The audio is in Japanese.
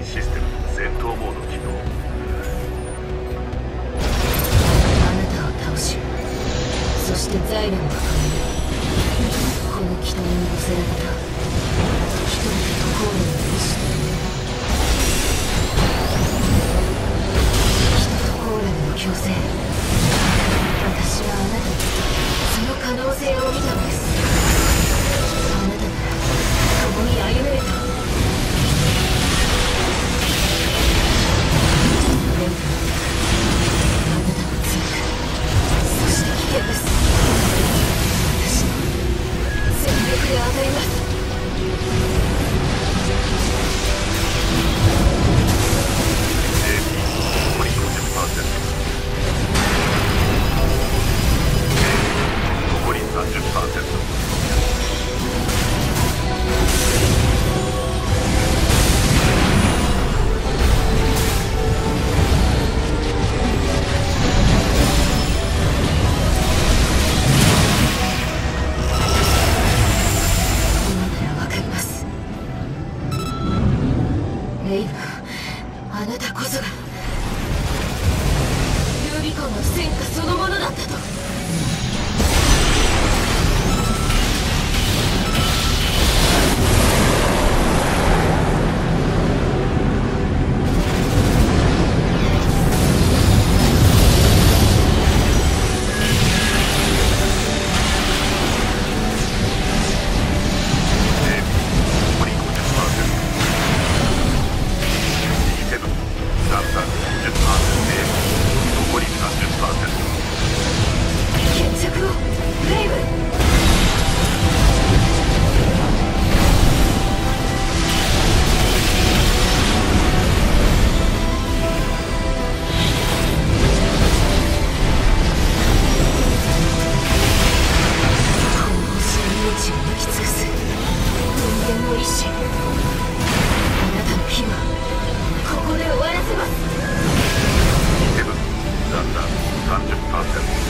インシステム戦闘モード起動。あなたを倒しそしてザイレムを止める。この機体に乗せられた。レイブあなたこそがルービコンの戦果そのものだったと。Good luck. subject